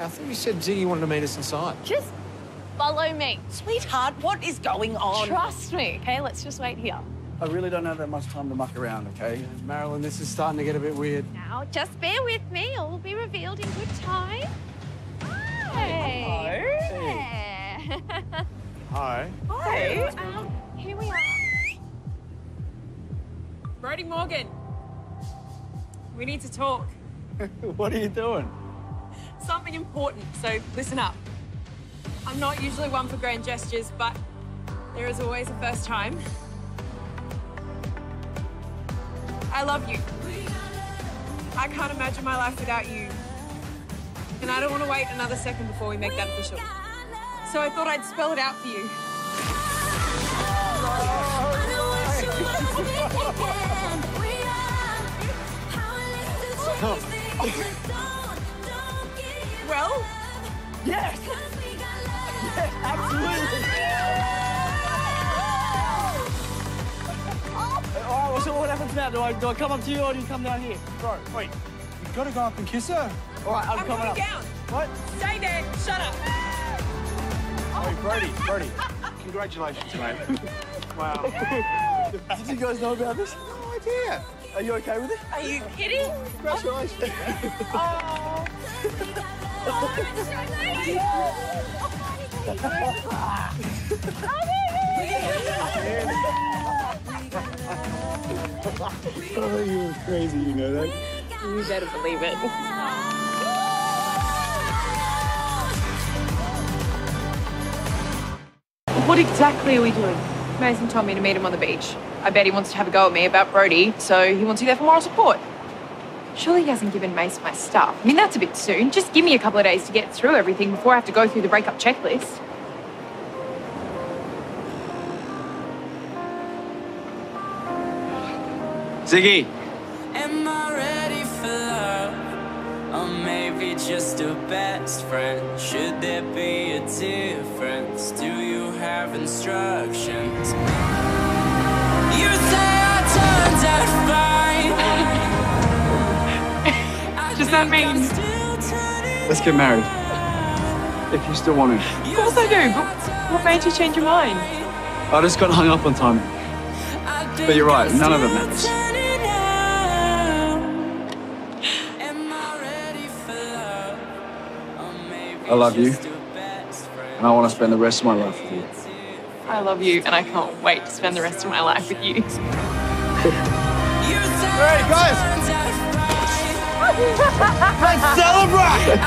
I thought you said Ziggy wanted to meet us inside. Just follow me. Sweetheart, what is going on? Trust me, okay? Let's just wait here. I really don't have that much time to muck around, okay? Marilyn, this is starting to get a bit weird. Now, just bear with me. All will be revealed in good time. Hi. Hey. Hi. Hi. Um, here we are. Brody Morgan. We need to talk. what are you doing? Something important, so listen up. I'm not usually one for grand gestures, but there is always a first time. I love you. I can't imagine my life without you. And I don't want to wait another second before we make that official. So I thought I'd spell it out for you. Well, Yes! yes, absolutely! All right, well, so what happens now? Do I, do I come up to you or do you come down here? Bro, wait. You've got to go up and kiss her. All right, I'm, I'm coming coming up. down. What? Stay there. Shut up. Hey, oh. Brody, Brody. Congratulations, mate. wow. Did you guys know about this? No idea. Are you okay with it? Are you kidding? Congratulations. Oh. Oh, you were crazy, you know that? You better believe it. What exactly are we doing? Mason told me to meet him on the beach. I bet he wants to have a go at me about Brody, so he wants you there for moral support. Surely he hasn't given Mace my stuff. I mean, that's a bit soon. Just give me a couple of days to get through everything before I have to go through the breakup checklist. Ziggy! Am I ready for love? Or maybe just a best friend? Should there be a difference? Do you have instructions? That mean? Let's get married. If you still want it. Of course I do, but what made you change your mind? I just got hung up on timing. But you're right, none of it matters. I love you. And I want to spend the rest of my life with you. I love you, and I can't wait to spend the rest of my life with you. Hey, guys! Let's celebrate!